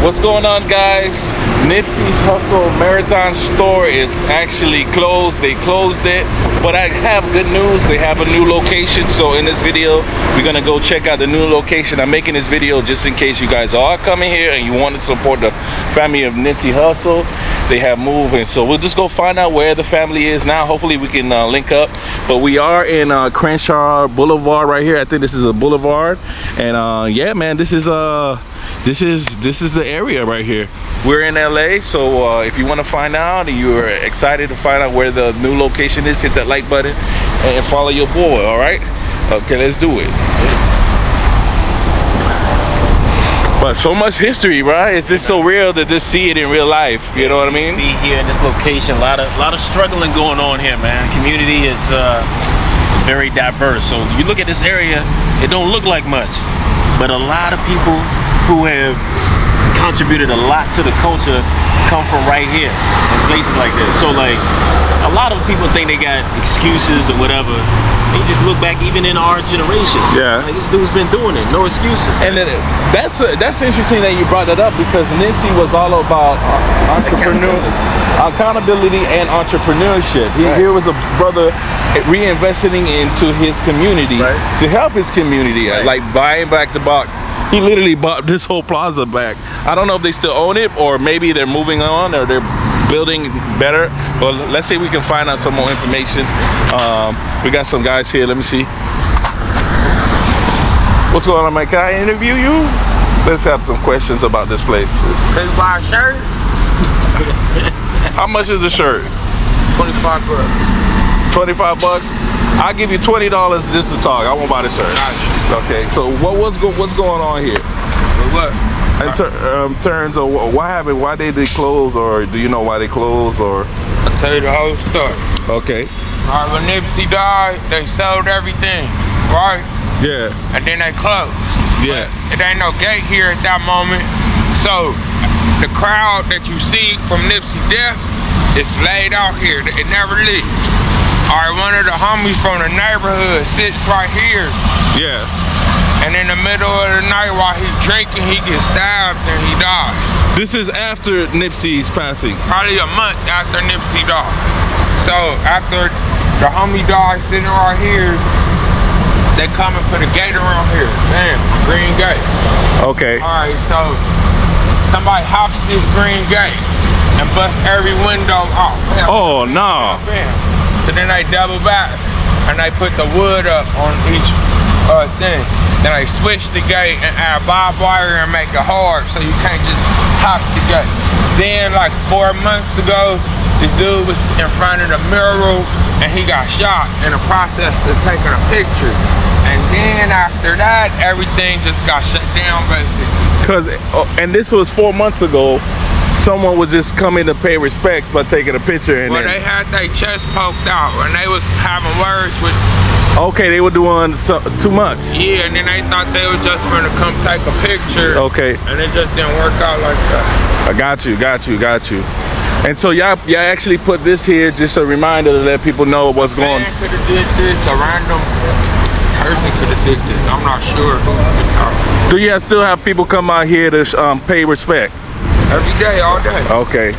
What's going on, guys? Nipsey's Hussle Marathon store is actually closed. They closed it, but I have good news. They have a new location. So in this video, we're gonna go check out the new location. I'm making this video just in case you guys are coming here and you want to support the family of Nipsey Hussle. They have moved, and so we'll just go find out where the family is now. Hopefully, we can uh, link up. But we are in uh, Crenshaw Boulevard right here. I think this is a boulevard, and uh, yeah, man, this is uh this is this is the area right here. We're in la so uh, if you want to find out and you're excited to find out where the new location is hit that like button and follow your boy all right? Okay let's do it. But so much history right it's just so real to just see it in real life you know what i mean? Be here in this location. A lot of a lot of struggling going on here man. Community is uh very diverse. So you look at this area it don't look like much. But a lot of people who have contributed a lot to the culture come from right here in places like this. So like a lot of people think they got excuses or whatever. They just look back even in our generation. Yeah. Like this dude's been doing it, no excuses. And then that's that's interesting that you brought that up because Nipsey was all about entrepreneur accountability and entrepreneurship. He, right. Here was a brother reinvesting into his community right. to help his community, right. like buying back the box he literally bought this whole plaza back. I don't know if they still own it or maybe they're moving on or they're building better. But let's see if we can find out some more information. Um, we got some guys here. Let me see. What's going on, Mike? Can I interview you? Let's have some questions about this place. Can you buy a shirt? How much is the shirt? 25 bucks. 25 bucks? I'll give you twenty dollars just to talk. I won't buy the shirt. Okay. So what what's go, what's going on here? What? In ter um, terms of what happened, why did close, or do you know why they closed, or? I'll tell you the whole story. Okay. All right, when Nipsey died, they sold everything, right? Yeah. And then they closed. Yeah. But it ain't no gate here at that moment. So the crowd that you see from Nipsey death, it's laid out here. It never leaves. All right, one of the homies from the neighborhood sits right here. Yeah. And in the middle of the night while he's drinking, he gets stabbed and he dies. This is after Nipsey's passing? Probably a month after Nipsey died. So after the homie died sitting right here, they come and put a gate around here. Bam, green gate. Okay. All right, so somebody hops this green gate and bust every window off. Oh, no. Bam. So then I double back and I put the wood up on each uh, thing. Then I switch the gate and add barbed wire and make it hard so you can't just hop the gate. Then like four months ago, this dude was in front of the mural and he got shot in the process of taking a picture. And then after that, everything just got shut down basically. Cause, uh, and this was four months ago, someone was just coming to pay respects by taking a picture and well, then... they had their chest poked out and they was having words with okay they were doing so, too much. Yeah and then they thought they were just gonna come take a picture. Okay. And it just didn't work out like that. I got you got you got you. And so y'all y'all actually put this here just a reminder to let people know what's a going could have did this a random person could have did this. I'm not sure do you still have people come out here to um, pay respect Every day, all day. Okay.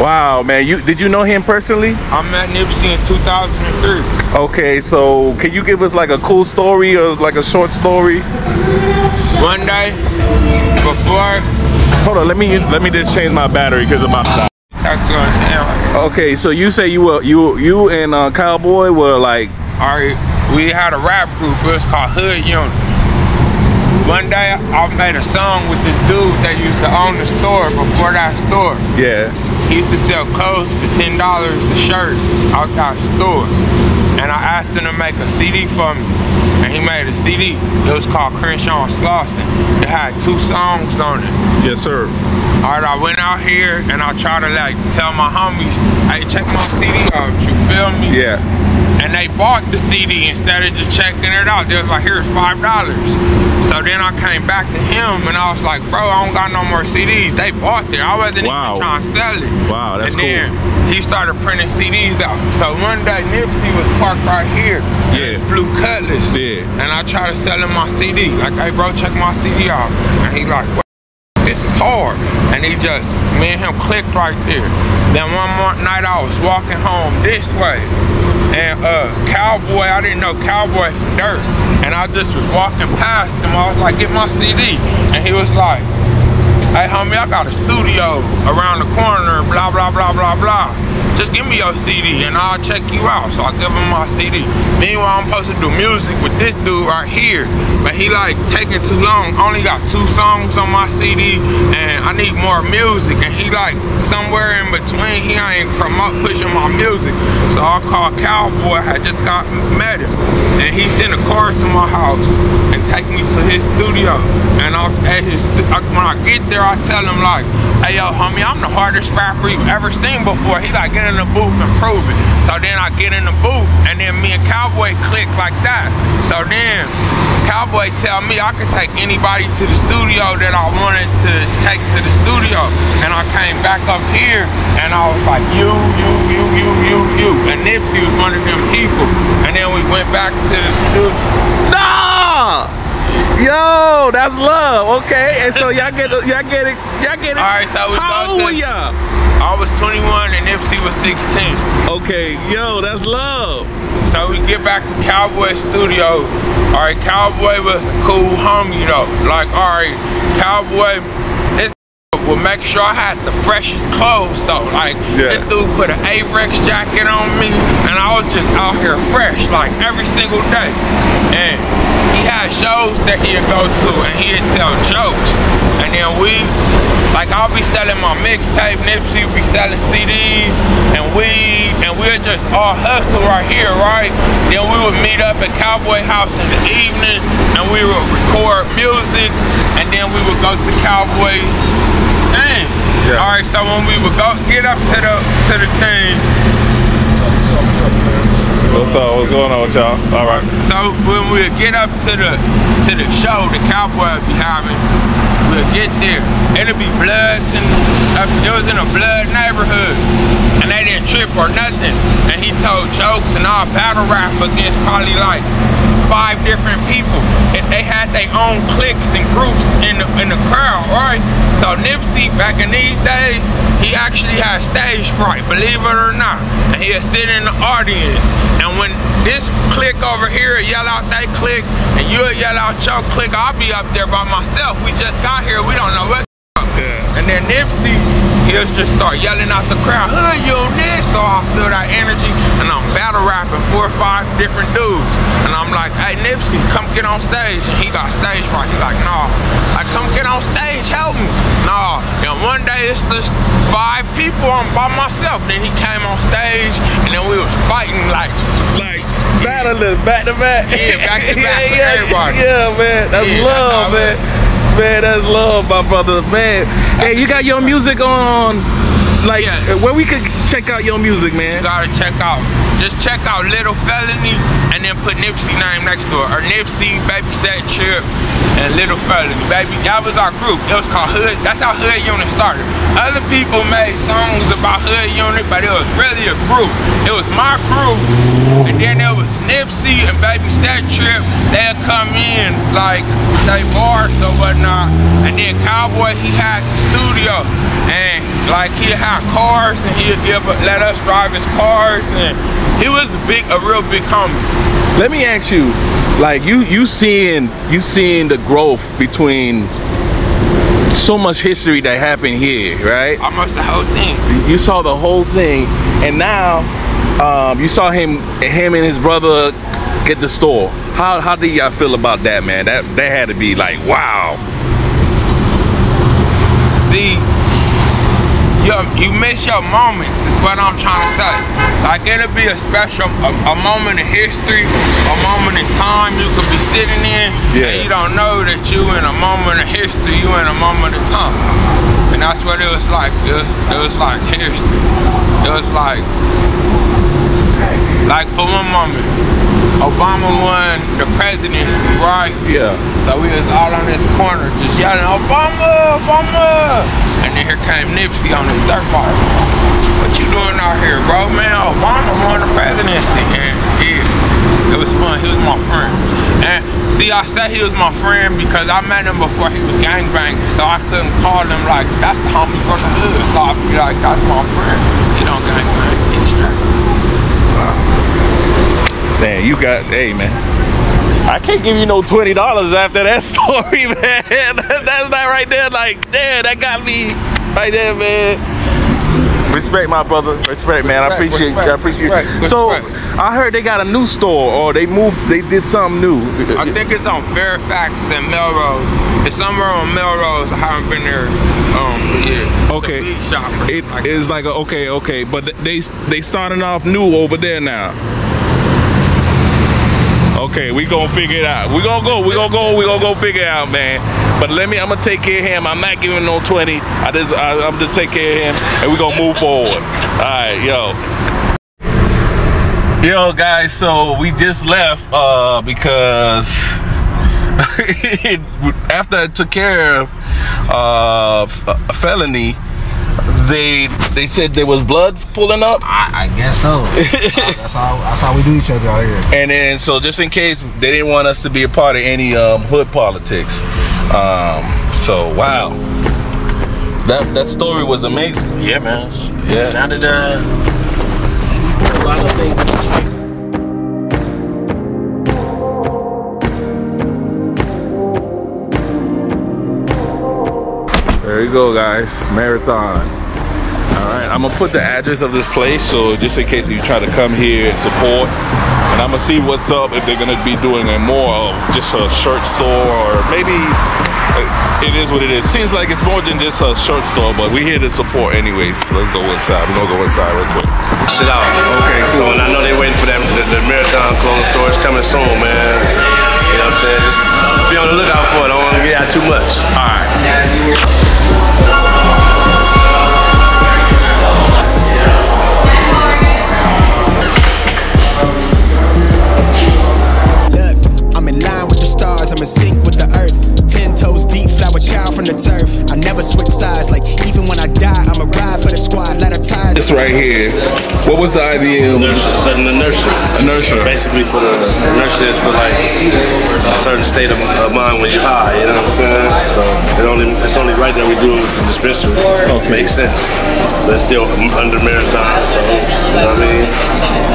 Wow, man. You did you know him personally? I met Nipsey in 2003. Okay, so can you give us like a cool story or like a short story? One day before. Hold on, let me let me just change my battery because of my. Okay, so you say you were you you and uh, Cowboy were like. All right, we had a rap group. It was called Hood Unit. One day I made a song with this dude that used to own the store before that store. Yeah. He used to sell clothes for $10 a shirt out that stores. And I asked him to make a CD for me. And he made a CD. It was called Crenshaw Slauson. It had two songs on it. Yes, sir. Alright, I went out here and I tried to like tell my homies, hey, check my CD out, you feel me? Yeah and they bought the CD instead of just checking it out. They was like, here's five dollars. So then I came back to him and I was like, bro, I don't got no more CDs. They bought it. I wasn't wow. even trying to sell it. Wow, that's and cool. then he started printing CDs out. So one day Nipsey was parked right here. Yeah. Blue Cutlass. Yeah. And I tried to sell him my CD. Like, hey bro, check my CD out. And he like, this is hard. And he just, me and him clicked right there. Then one more night I was walking home this way. And uh, Cowboy, I didn't know Cowboy Dirt. And I just was walking past him. I was like, get my CD. And he was like, hey homie, I got a studio around the corner, blah, blah, blah, blah, blah. Just give me your CD and I'll check you out. So I give him my CD. Meanwhile, I'm supposed to do music with this dude right here. But he like taking too long. I only got two songs on my CD and I need more music. And he like somewhere in between, he ain't promote pushing my music. So I called Cowboy, I just got met him. And he sent a car to my house and take me to his studio. And I, at his, when I get there, I tell him like, hey yo homie, I'm the hardest rapper you ever seen before. He like, get in the booth and prove it. So then I get in the booth and then me and Cowboy click like that. So then Cowboy tell me I could take anybody to the studio that I wanted to take to the studio. And I came back up here and I was like, you, you, you, you, you, you. And Nipsey was one of them people. And then we went back to the studio. Nah! Yo, that's love. Okay, and so y'all get y'all get it, y'all get it. All right, so How old were y'all? I was 21 and Nipsey was 16. Okay, yo, that's love. So we get back to Cowboy Studio. All right, Cowboy was a cool homie though. Like, all right, Cowboy, this will make sure I had the freshest clothes though. Like, Yeah. this dude put an Avirex jacket on me, and I was just out here fresh, like every single day. And had shows that he'd go to, and he'd tell jokes. And then we, like, I'll be selling my mixtape, Nipsey be selling CDs, and we, and we'll just all hustle right here, right? Then we would meet up at Cowboy House in the evening, and we would record music, and then we would go to Cowboy. Dang. Yeah. All right, so when we would go get up to the to the thing, What's up? What's going on with y'all? All right. So when we get up to the to the show, the cowboy be having, we'll get there. It'll be bloods and it was in a blood neighborhood, and they didn't trip or nothing. And he told jokes and all battle rap against probably like five different people. And they had their own cliques and groups in the in the crowd, right? So Nipsey back in these days, he actually had stage fright, believe it or not. And he'd sit in the audience. And when this clique over here yell out they clique, and you'll yell out your clique, I'll be up there by myself. We just got here, we don't know what's what and then Nipsey, he'll just start yelling out the crowd, hood you this. So I feel that energy and I'm battle rapping four or five different dudes. And I'm like, hey Nipsey, come get on stage. And he got stage fright. He's like, nah. I come get on stage, help me. Nah. And one day it's just five people, I'm by myself. Then he came on stage and then we was fighting like, like, Battling back to back. Yeah, back to back yeah, with yeah, everybody. Yeah, man. That's Yeah, love, how man. Man, that's love, my brother. Man. Hey, you got your music on like Yeah. where we could check out your music, man. You gotta check out, just check out Lil Felony and then put Nipsey name next to it. Or Nipsey, Baby Set Trip, and Lil Felony. Baby, that was our group. It was called Hood, that's how Hood Unit started. Other people made songs about Hood Unit, but it was really a group. It was my group, and then there was Nipsey and Baby Set Trip. They'd come in like they bars or whatnot. And then Cowboy, he had the studio. And like he'd have cars and he'd give let us drive his cars and he was a big a real big homie. Let me ask you, like you you seeing you seeing the growth between so much history that happened here, right? Almost the whole thing. You saw the whole thing, and now um, you saw him him and his brother get the store. How how do y'all feel about that, man? That that had to be like wow. See, you, you miss your moments is what I'm trying to say. Like it'll be a special, a, a moment in history, a moment in time you could be sitting in, Yeah. and you don't know that you in a moment of history, you in a moment of time. And that's what it was like. It was, it was like history. It was like, like for one moment, Obama won the presidency, right? Yeah. So we was all on this corner just yelling, Obama, Obama! And then here came Nipsey on his dirt bike. What you doing out here, bro? Man, Obama won the presidency. And yeah, it was fun. He was my friend. And see, I said he was my friend because I met him before he was gangbanging, so I couldn't call him like that's the homie from the hood. So I'd be like, that's my friend. He don't gangbang. He's straight. Man, you got, hey man. I can't give you no twenty dollars after that story, man. That's not right there. Like, damn, that got me right there, man. Respect, my brother. Respect, man. I Respect, appreciate you. I appreciate respect, you. So, respect. I heard they got a new store, or they moved. They did something new. I think it's on Fairfax and Melrose. It's somewhere on Melrose. I haven't been there um for years. It's a big shop It like is like a, okay, okay, but they they starting off new over there now. Okay, we gonna figure it out. We gonna go. We gonna go. We gonna go figure it out, man. But let me. I'm gonna take care of him. I'm not giving no 20. I just. I, I'm just take care of him, and we gonna move forward. All right, yo. Yo, guys. So we just left uh, because after I took care of uh, a felony, they they said there was bloods pulling up. I, I guess so. that's how that's how we do each other out here. And then, so just in case they didn't want us to be a part of any um, hood politics. Um, so wow, that that story was amazing. Yeah, man. Yeah. Sounded uh, a lot of things. There you go, guys. Marathon. All right, I'm gonna put the address of this place, so just in case you try to come here and support, and I'm gonna see what's up if they're gonna be doing a more of just a shirt store or maybe uh, it is what it is. Seems like it's more than just a shirt store, but we're here to support anyways. Let's go inside. We're gonna go inside real quick. shit out. Okay, So and I know they're waiting for that the, the marathon clothing store. is coming soon, man. You know what I'm saying? Just be on the lookout for it. I don't want to get out too much. All from the turf. I never switch sides, like even when I die, I'ma ride for the squad, let her ties. This right here. What was the idea? Nurture, setting the nurture. Inertia. Basically, for the nurture is for like a certain state of, of mind when you're high. You know what I'm saying? So it only it's only right that we do it with the dispensary. Okay. Makes sense. But it's still under marathon, so you know what I mean.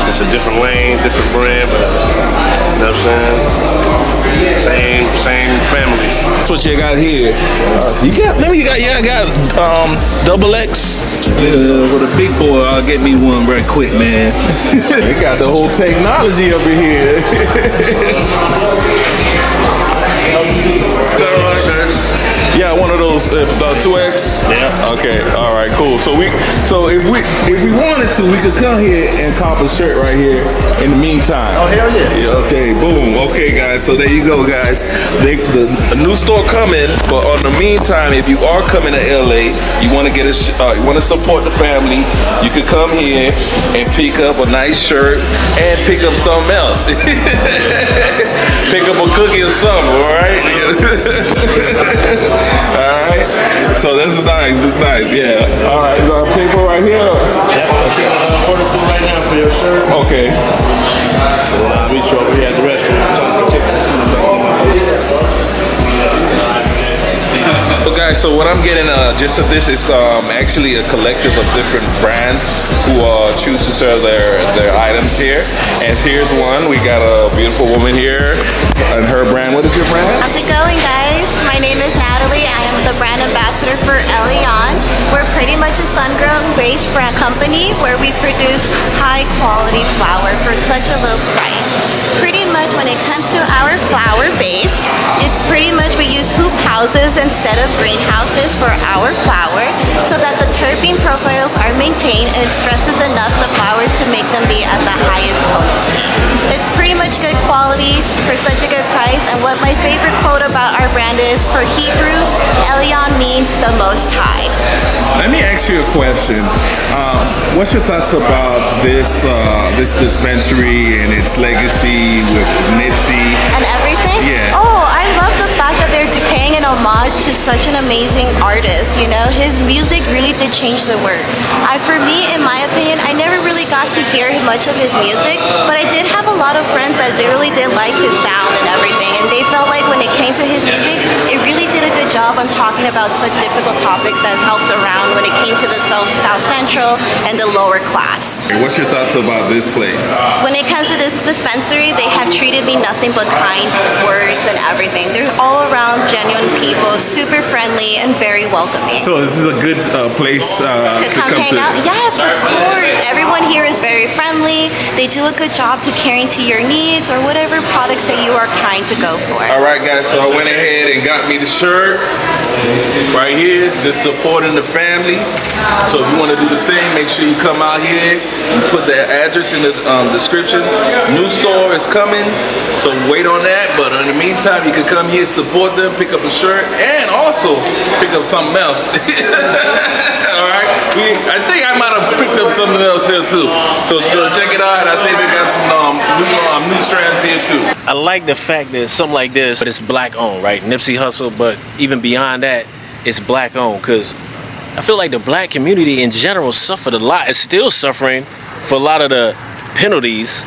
It's a different lane, different brand, but it's, you know what I'm saying? Same same family. That's what you got here. You got, maybe you got, yeah, I got um, double X. Uh, with a big boy, I'll get me one right quick, man. They got the whole technology over here. those uh, the two X. Yeah. Okay. All right. Cool. So we, so if we, if we wanted to, we could come here and cop a shirt right here. In the meantime. Oh, hell yeah. Okay. Boom. Okay, guys. So there you go, guys. They, the a new store coming, but on the meantime, if you are coming to LA, you want to get a, sh- uh, you want to support the family, you could come here and pick up a nice shirt and pick up something else. pick up a cookie or something. All right. all right. So this is nice. This is nice. Yeah. All right. You got a paper right here. Uh, order food right now for your shirt. Okay. I'll meet you over here at the restaurant. So guys, so what I'm getting uh, just of this is um, actually a collective of different brands who uh, choose to serve their their items here. And here's one. We got a beautiful woman here, and her brand. What is your brand? How's it going, guys? Name is Natalie. I am the brand ambassador for Elion. We're pretty much a sun-grown based brand company where we produce high quality flower for such a low price. Pretty much when it comes to our flower base, it's pretty much we use hoop houses instead of greenhouses for our flower so that the terpene profiles are maintained and it stresses enough the flowers to make them be at the highest potency. It's pretty much good quality for such a good price and what my favorite quote about our brand is for Hebrew, Elion means the most high. Let me ask you a question. Um, what's your thoughts about this uh, this dispensary and its legacy with Nipsey? and everything. Yeah. Oh, I love the fact they're paying an homage to such an amazing artist. You know, his music really did change the world. I, for me, in my opinion, I never really got to hear much of his music, but I did have a lot of friends that they really did like his sound and everything, and they felt like when it came to his music, it really did a good job on talking about such difficult topics that helped around when it came to the South, South Central and the lower class. What's your thoughts about this place? When it comes to this dispensary, they have treated me nothing but kind words and everything. They're all around genuine people, super friendly and very welcoming. So this is a good uh, place uh, to, come, hang out. Yes, of course. Everyone here is very. They do a good job to caring to your needs or whatever products that you are trying to go for. All right, guys. So I went ahead and got me the shirt right here, just supporting the family. So if you want to do the same, make sure you come out here. You put the address in the um, description. New store is coming, so wait on that. But in the meantime, you can come here, support them, pick up a shirt, and also pick up something else. We, I think I might have picked up something else here too. So uh, check it out. I think they got some um, new, um, new strands here too. I like the fact that something like this, but it's black owned, right? Nipsey Hussle, but even beyond that, it's black owned because I feel like the black community in general suffered a lot. It's still suffering for a lot of the penalties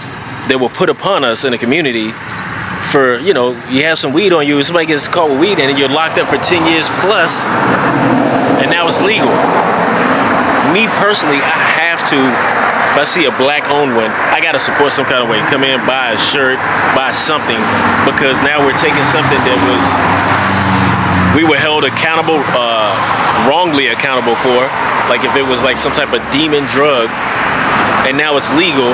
that were put upon us in the community for, you know, you have some weed on you, somebody gets caught with weed and you're locked up for 10 years plus, and now it's legal. Me personally, I have to if I see a black owned one, I gotta support some kind of way. Come in, buy a shirt, buy something, because now we're taking something that was we were held accountable, uh, wrongly accountable for, like if it was like some type of demon drug, and now it's legal.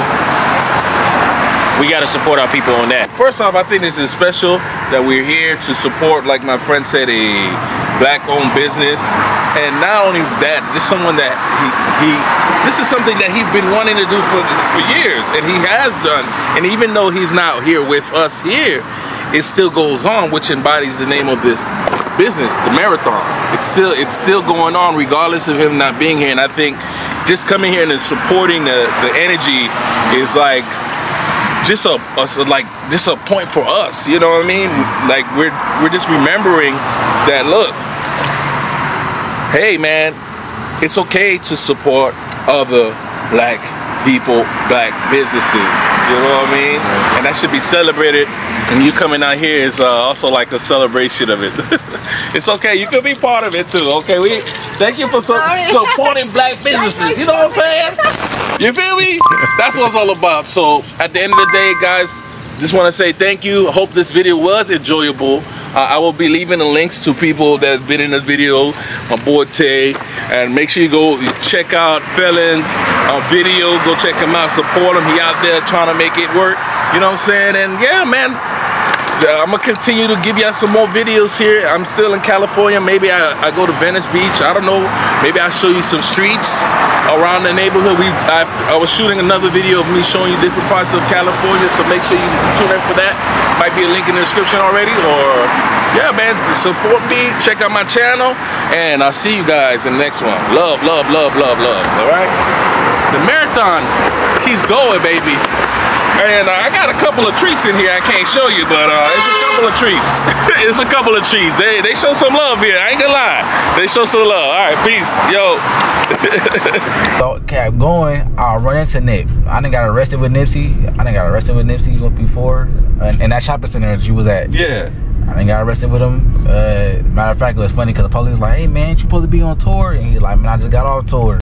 We got to support our people on that. First off, I think this is special that we're here to support, like my friend said, a black-owned business, and not only that, just someone that he, he this is something that he's been wanting to do for for years, and he has done. And even though he's not here with us here, it still goes on, which embodies the name of this business, the marathon. It's still it's still going on regardless of him not being here. And I think just coming here and supporting the the energy is like just a, a, like just a point for us you know what i mean? Like we're we're just remembering that look hey man it's okay to support other black people black businesses. You know what i mean? And that should be celebrated. And you coming out here is uh, also like a celebration of it. It's okay. You could be part of it too okay? We thank you for su supporting black businesses. you know what i'm saying? You feel me? That's what it's all about. So at the end of the day, guys, just want to say thank you. Hope this video was enjoyable. Uh, I will be leaving the links to people that have been in this video, my boy Tay, and make sure you go check out Felon's uh, video. Go check him out, support him. He out there trying to make it work. You know what I'm saying? And yeah, man, I'm gonna continue to give y'all some more videos here. I'm still in California. Maybe I, I go to Venice Beach. I don't know. Maybe I'll show you some streets around the neighborhood. We I, I was shooting another video of me showing you different parts of California. So make sure you tune in for that. Might be a link in the description already. Or yeah, man, support me. Check out my channel, and I'll see you guys in the next one. Love, love, love, love, love. All right. The marathon keeps going, baby. And uh, I got a couple of treats in here I can't show you, but uh, it's a couple of treats. it's a couple of treats. They, they show some love here. I ain't gonna lie. They show some love. All right, peace. Yo. so kept going. I run into Nip. I didn't got arrested with Nipsey. I didn't got arrested with Nipsey before. And, and that shopping center that you was at. Yeah. I didn't got arrested with him. Uh, matter of fact, it was funny because the police was like, hey man, you supposed to be on tour? And he's like, man, I just got off tour.